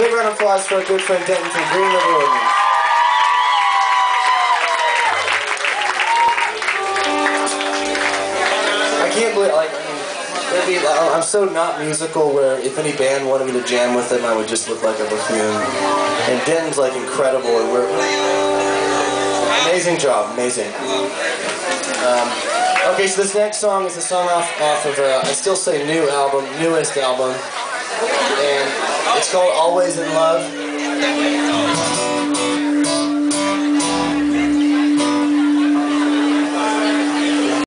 big round of applause for our good friend Denton from Green River. I can't believe, like, I mean, I'm so not musical where if any band wanted me to jam with them, I would just look like a buffoon. And Denton's like incredible, and we're amazing job, amazing. Um, okay, so this next song is a song off off of uh, I still say new album, newest album, and called Always in Love.